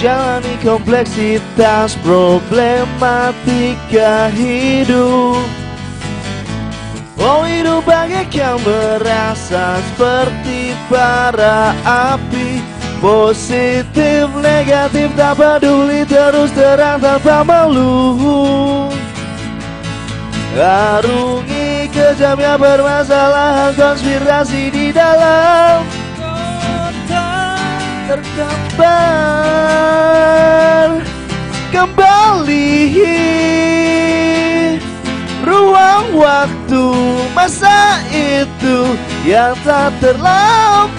Jalani kompleksitas problematika hidup. Oh hidup bagaikan merasa seperti bara api. Positif, negatif, tak peduli terus terang tanpa malu Arungi kejamnya permasalahan konspirasi di dalam tergambar. Kembali ruang waktu masa itu yang tak terlampaui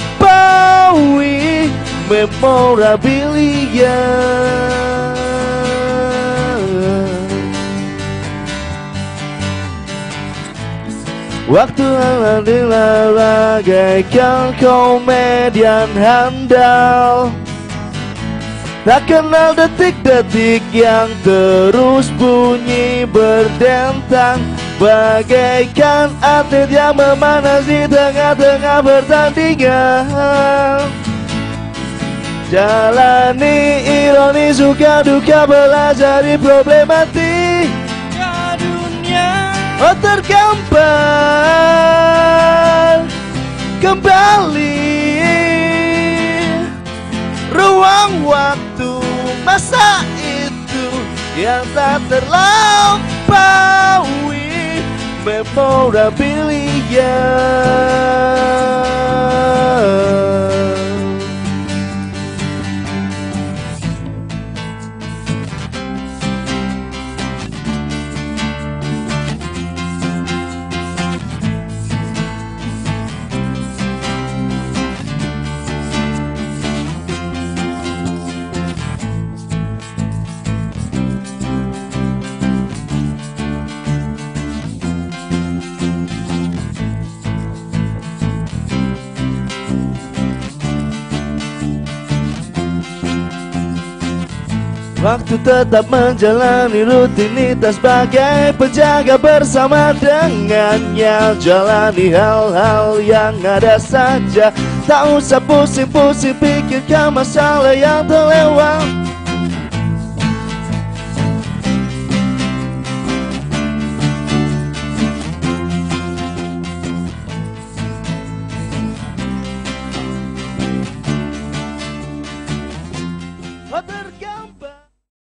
memorabilia Waktu adalah bagaikan komedian handal. Tak kenal detik-detik yang terus bunyi berdentang. Bagaikan atlet yang memanas di tengah-tengah pertandingan. Jalani ironi suka duka belajar di problematik kembali. Ruang waktu masa itu yang tak terlampaui. Memorabilia Waktu tetap menjalani rutinitas Bagai penjaga bersama dengannya. Jalani hal-hal yang ada saja. Tak usah pusing-pusing pikirkan masalah yang terlewat